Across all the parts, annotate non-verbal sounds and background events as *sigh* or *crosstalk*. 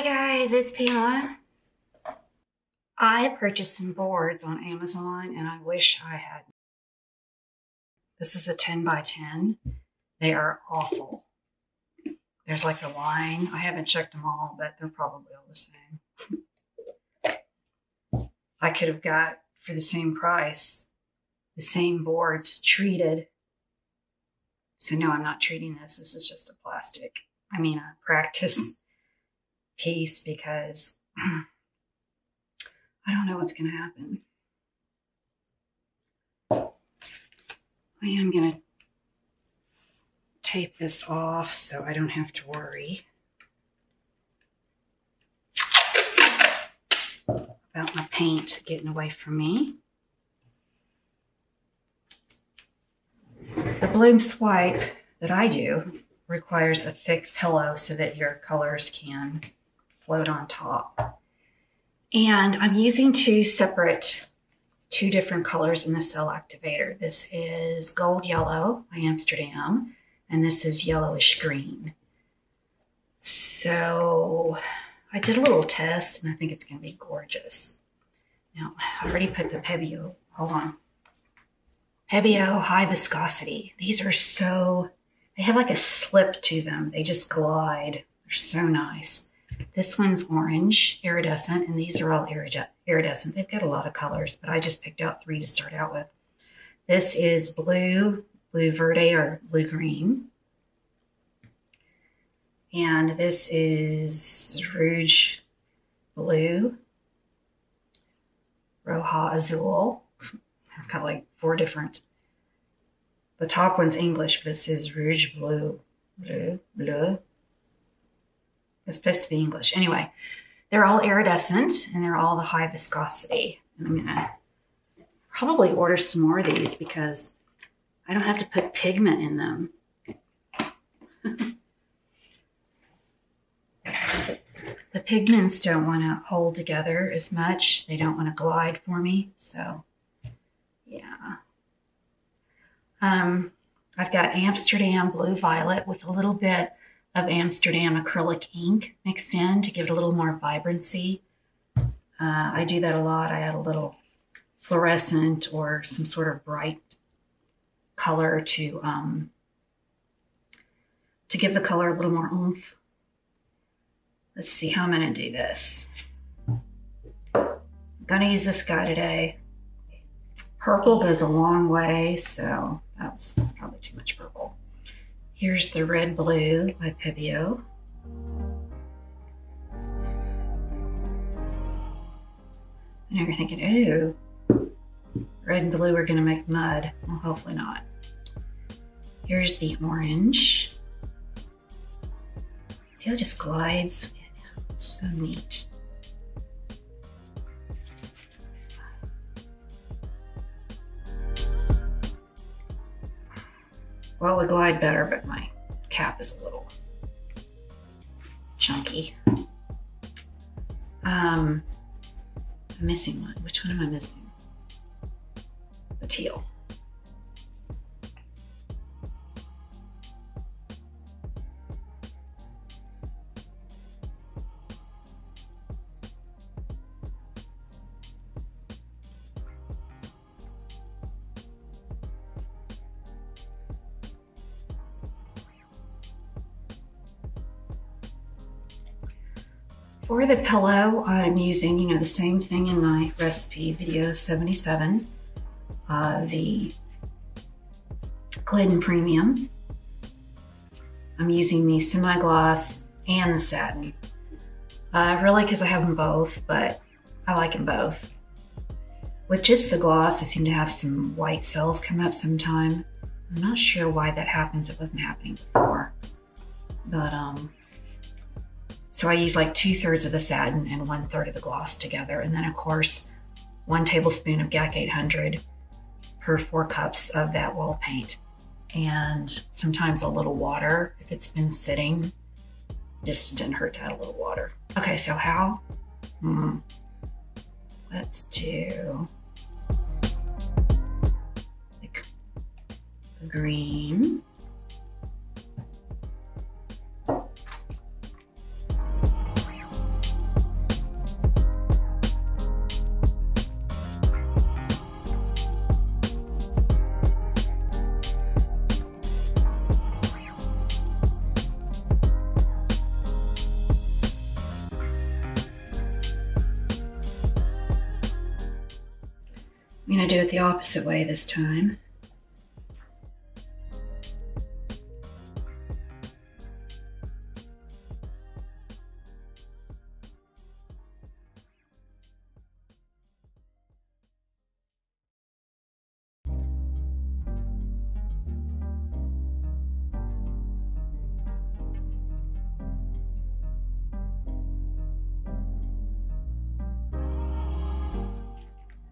Hi guys, it's Pamela. I purchased some boards on Amazon and I wish I had. This is a 10 by 10. They are awful. There's like a line. I haven't checked them all, but they're probably all the same. I could have got for the same price the same boards treated. So no, I'm not treating this. This is just a plastic. I mean, a practice piece because *clears throat* I don't know what's going to happen. I am going to tape this off so I don't have to worry about my paint getting away from me. The Bloom Swipe that I do requires a thick pillow so that your colors can float on top. And I'm using two separate, two different colors in the cell activator. This is gold yellow by Amsterdam, and this is yellowish green. So I did a little test, and I think it's going to be gorgeous. Now, I already put the Pebeo, hold on. Pebeo High Viscosity. These are so, they have like a slip to them. They just glide. They're so nice. This one's orange, iridescent, and these are all iridescent. They've got a lot of colors, but I just picked out three to start out with. This is blue, blue verde, or blue green. And this is rouge blue, roja azul. I've *laughs* got like four different. The top one's English, but it says rouge blue, bleu, bleu, it's supposed to be English. Anyway, they're all iridescent and they're all the high viscosity. And I'm gonna probably order some more of these because I don't have to put pigment in them. *laughs* the pigments don't want to hold together as much. They don't want to glide for me. So, yeah. Um, I've got Amsterdam Blue Violet with a little bit of Amsterdam acrylic ink mixed in to give it a little more vibrancy. Uh, I do that a lot. I add a little fluorescent or some sort of bright color to um, to give the color a little more oomph. Let's see how I'm going to do this. I'm going to use this guy today. Purple goes a long way, so that's probably too much purple. Here's the Red Blue by Pebeo. And you're thinking, ooh, red and blue are gonna make mud. Well, hopefully not. Here's the orange. See how it just glides? It's so neat. Well, it glide better, but my cap is a little chunky. Um, I'm missing one. Which one am I missing? The teal. For the pillow, I'm using, you know, the same thing in my recipe video 77, uh, the Glidden Premium. I'm using the semi-gloss and the satin. Uh, really because I have them both, but I like them both. With just the gloss, I seem to have some white cells come up sometime. I'm not sure why that happens. It wasn't happening before. But um, so I use like two thirds of the satin and one third of the gloss together. And then of course, one tablespoon of GAC 800 per four cups of that wall paint. And sometimes a little water if it's been sitting. Just didn't hurt to add a little water. Okay, so how? Hmm. Let's do the green. Do it the opposite way this time.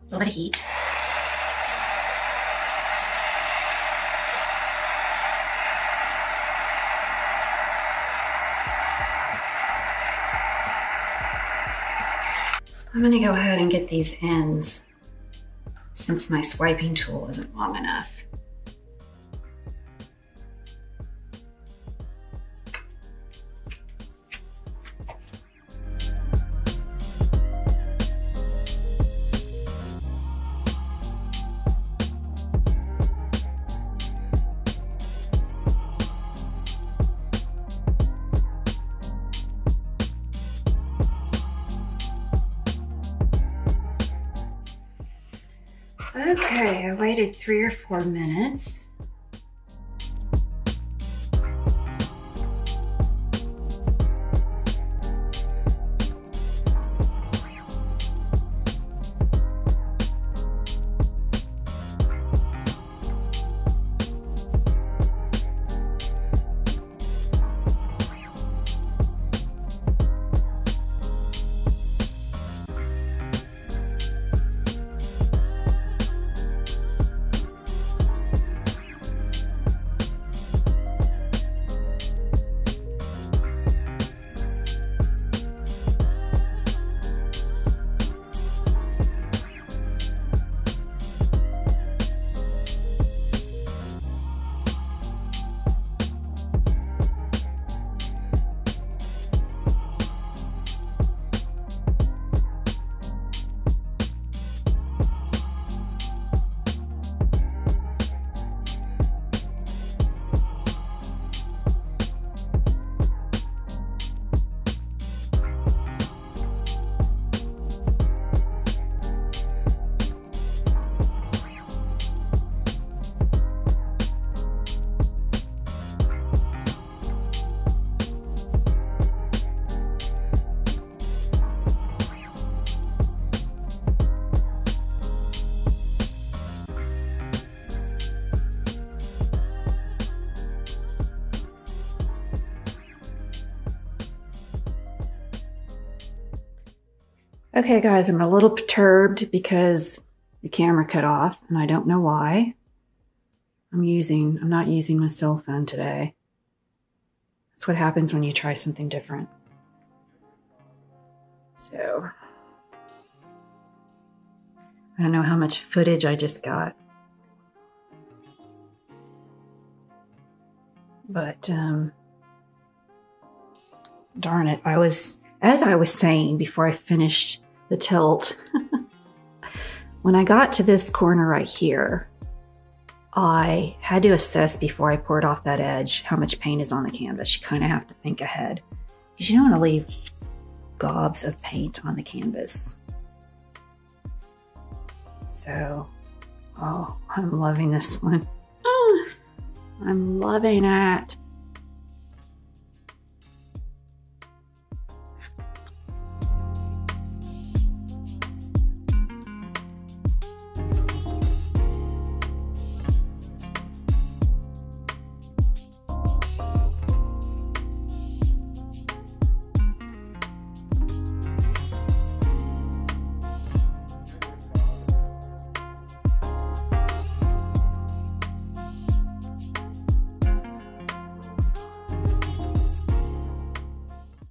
A little bit of heat. I'm gonna go ahead and get these ends since my swiping tool isn't long enough. Three or four minutes. Okay, guys, I'm a little perturbed because the camera cut off and I don't know why. I'm using, I'm not using my cell phone today. That's what happens when you try something different. So, I don't know how much footage I just got. But, um, darn it, I was, as I was saying before I finished the tilt. *laughs* when I got to this corner right here, I had to assess before I poured off that edge how much paint is on the canvas. You kind of have to think ahead because you don't want to leave gobs of paint on the canvas. So, oh, I'm loving this one. Ah. I'm loving it.